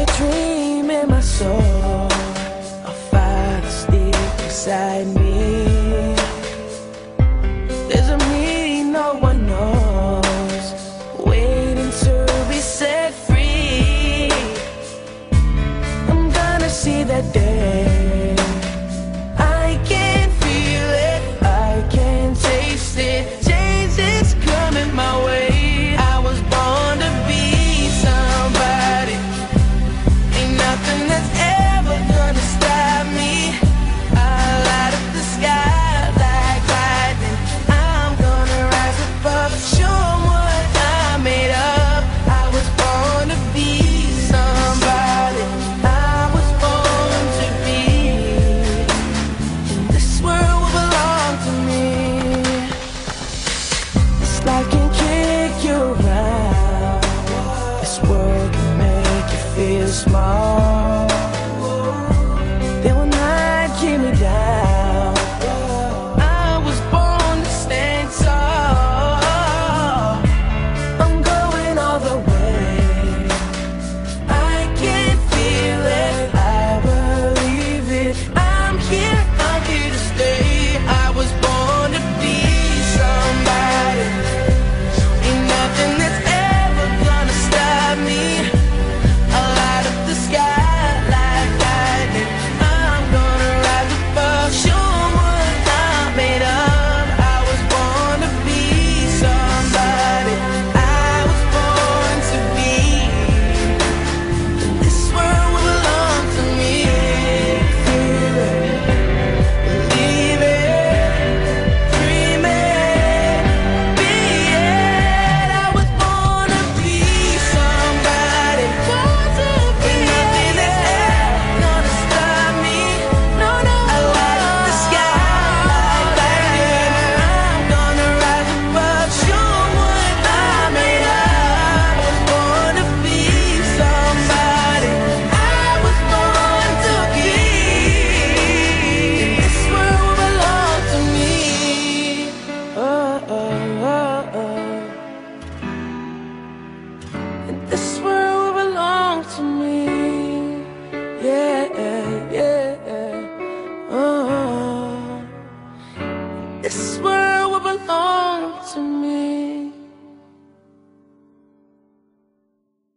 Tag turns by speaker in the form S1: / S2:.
S1: a dream in my soul. a fire it's deep inside me. There's a me no one knows, waiting to be set free. I'm gonna see that. smile.